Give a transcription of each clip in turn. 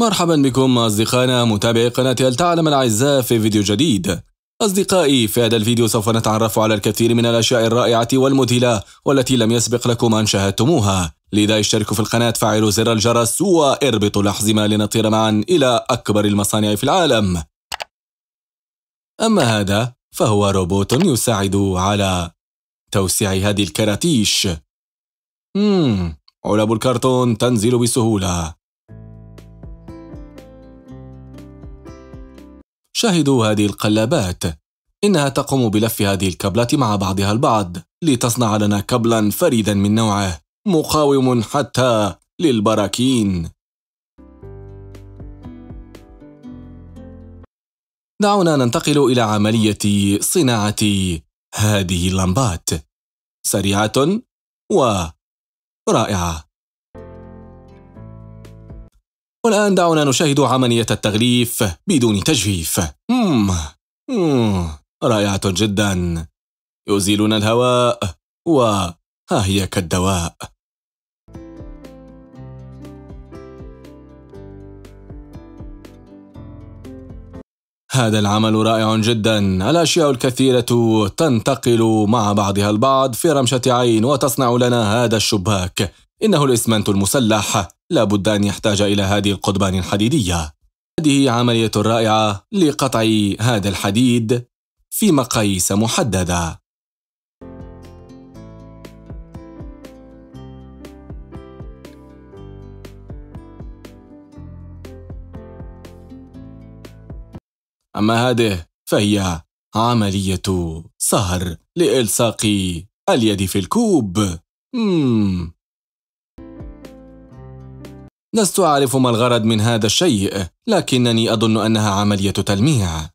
مرحبا بكم أصدقائنا متابعي قناة هل تعلم الأعزاء في فيديو جديد. أصدقائي في هذا الفيديو سوف نتعرف على الكثير من الأشياء الرائعة والمذهلة والتي لم يسبق لكم أن شاهدتموها. لذا اشتركوا في القناة فعلوا زر الجرس واربطوا الأحزمة لنطير معا إلى أكبر المصانع في العالم. أما هذا فهو روبوت يساعد على توسيع هذه الكراتيش. مم. علب الكرتون تنزل بسهولة. شاهدوا هذه القلابات. إنها تقوم بلف هذه الكابلات مع بعضها البعض لتصنع لنا كابلا فريدا من نوعه مقاوم حتى للبراكين. دعونا ننتقل إلى عملية صناعة هذه اللمبات. سريعة ورائعة والآن دعونا نشاهد عملية التغليف بدون تجفيف. مم. مم. رائعة جدا. يزيلون الهواء وها هي كالدواء. هذا العمل رائع جدا. الأشياء الكثيرة تنتقل مع بعضها البعض في رمشة عين وتصنع لنا هذا الشباك. إنه الإسمنت المسلح لا بد أن يحتاج إلى هذه القضبان الحديدية. هذه عملية رائعة لقطع هذا الحديد في مقاييس محددة. أما هذه فهي عملية صهر لإلصاق اليد في الكوب. مم. لست أعرف ما الغرض من هذا الشيء لكنني أظن أنها عملية تلميع.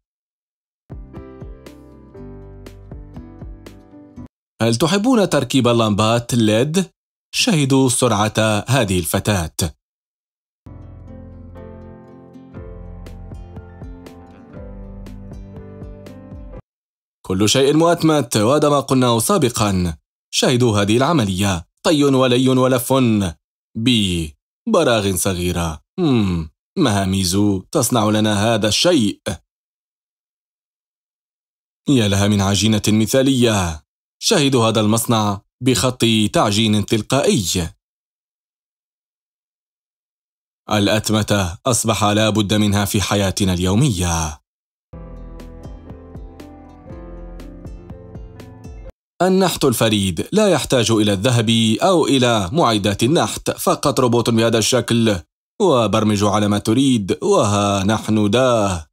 هل تحبون تركيب اللمبات ليد؟ شاهدوا سرعة هذه الفتاة. كل شيء مؤتمت وهذا ما قلناه سابقا. شاهدوا هذه العملية طي ولي ولف. ببراغ صغيرة. مهاميزو تصنع لنا هذا الشيء. يا لها من عجينة مثالية. شاهدوا هذا المصنع بخط تعجين تلقائي. الأتمتة أصبح لا بد منها في حياتنا اليومية. النحت الفريد لا يحتاج إلى الذهب أو إلى معدات النحت فقط روبوت بهذا الشكل. وبرمج على ما تريد وها نحن داه.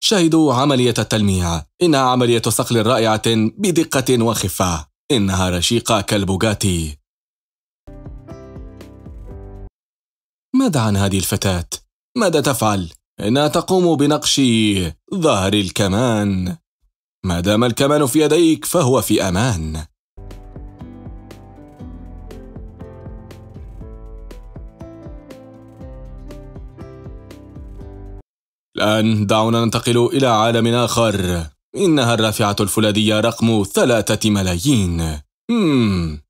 شاهدوا عملية التلميع. إنها عملية صقل رائعة بدقة وخفة. إنها رشيقة كالبوغاتي. ماذا عن هذه الفتاة؟ ماذا تفعل؟ إنها تقوم بنقش ظهر الكمان. ما دام الكمان في يديك فهو في أمان. الآن دعونا ننتقل إلى عالم آخر. إنها الرافعة الفولاذية رقم ثلاثة ملايين. مم.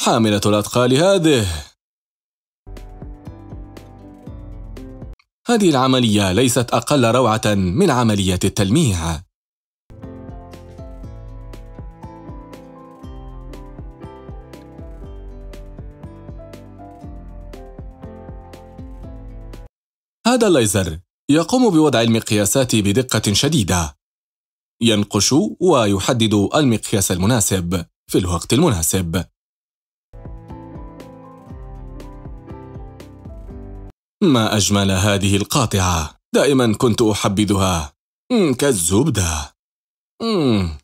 حاملة الأثقال هذه. هذه العملية ليست أقل روعة من عملية التلميع هذا الليزر يقوم بوضع المقياسات بدقة شديدة. ينقش ويحدد المقياس المناسب في الوقت المناسب. ما أجمل هذه القاطعة. دائما كنت أحبذها. كالزبدة. مم.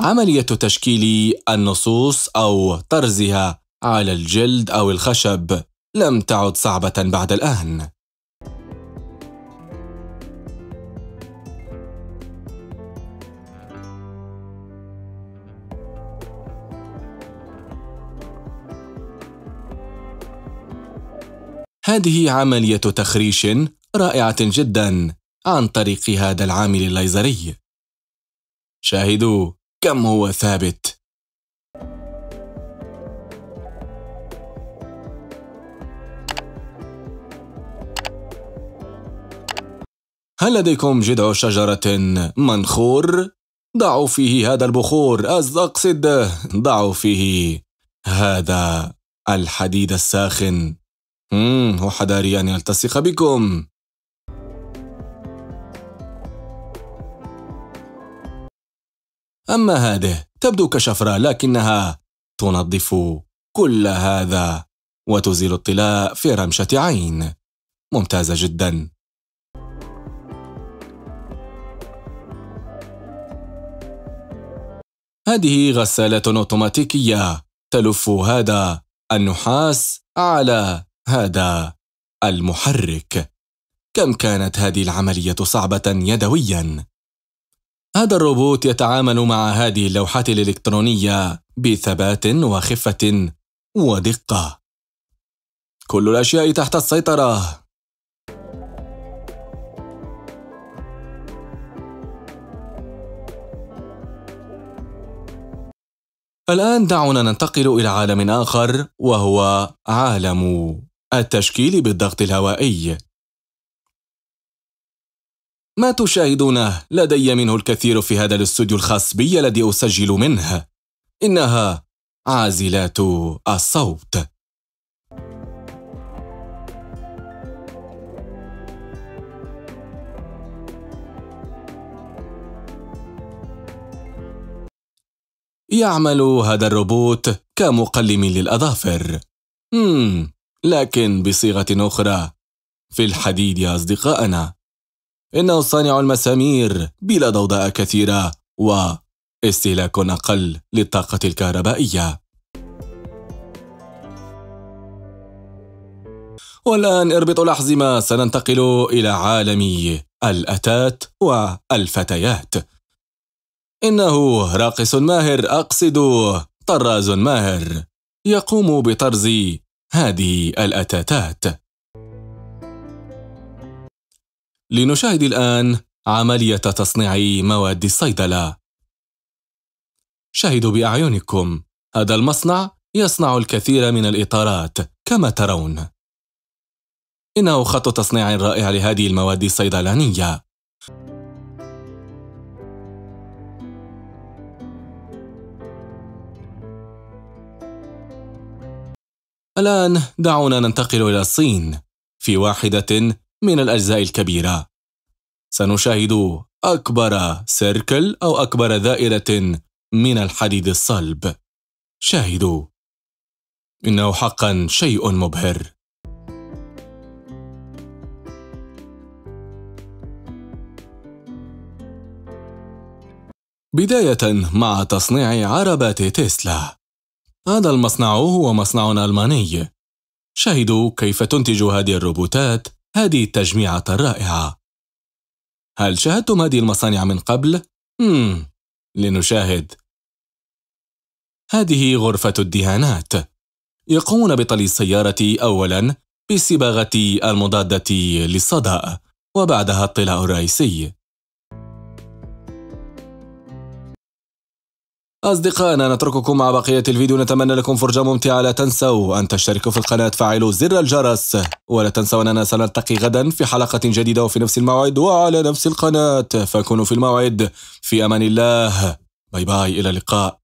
عملية تشكيل النصوص أو طرزها على الجلد أو الخشب لم تعد صعبة بعد الآن. هذه عملية تخريش رائعة جدا عن طريق هذا العامل الليزري. شاهدوا كم هو ثابت. هل لديكم جذع شجرة منخور؟ ضعوا فيه هذا البخور أقصد ضعوا فيه هذا الحديد الساخن. وحذاري أن يلتصق بكم. أما هذه تبدو كشفرة لكنها تنظف كل هذا وتزيل الطلاء في رمشة عين. ممتازة جدا. هذه غسالة أوتوماتيكية تلف هذا النحاس على هذا المحرك. كم كانت هذه العملية صعبة يدويا. هذا الروبوت يتعامل مع هذه اللوحات الإلكترونية بثبات وخفة ودقة. كل الأشياء تحت السيطرة. الآن دعونا ننتقل إلى عالم آخر وهو عالم التشكيل بالضغط الهوائي. ما تشاهدونه لدي منه الكثير في هذا الاستوديو الخاص بي الذي أسجل منه. إنها عازلات الصوت. يعمل هذا الروبوت كمقلم للأظافر. مم. لكن بصيغة أخرى في الحديد يا أصدقائنا. إنه صانع المسامير بلا ضوضاء كثيرة واستهلاك أقل للطاقة الكهربائية. والآن اربطوا الأحزمة سننتقل إلى عالم الأتات والفتيات. إنه راقص ماهر أقصد طراز ماهر يقوم بطرز هذه الأتاتات. لنشاهد الآن عملية تصنيع مواد الصيدلة. شاهدوا بأعينكم. هذا المصنع يصنع الكثير من الإطارات كما ترون. إنه خط تصنيع رائع لهذه المواد الصيدلانية. الآن دعونا ننتقل إلى الصين في واحدة من الأجزاء الكبيرة. سنشاهد أكبر سيركل أو أكبر دائرة من الحديد الصلب. شاهدوا. إنه حقا شيء مبهر. بداية مع تصنيع عربات تسلا. هذا المصنع هو مصنع ألماني شاهدوا كيف تنتج هذه الروبوتات هذه التجميعة الرائعة هل شاهدتم هذه المصانع من قبل؟ مم. لنشاهد هذه غرفة الدهانات يقومون بطلي السيارة أولا بالصباغة المضادة للصدأ وبعدها الطلاء الرئيسي أصدقائنا نترككم مع بقية الفيديو. نتمنى لكم فرجة ممتعة. لا تنسوا أن تشتركوا في القناة فعلوا زر الجرس. ولا تنسوا أننا سنلتقي غدا في حلقة جديدة وفي نفس الموعد وعلى نفس القناة. فكونوا في الموعد. في أمان الله. باي باي. إلى اللقاء.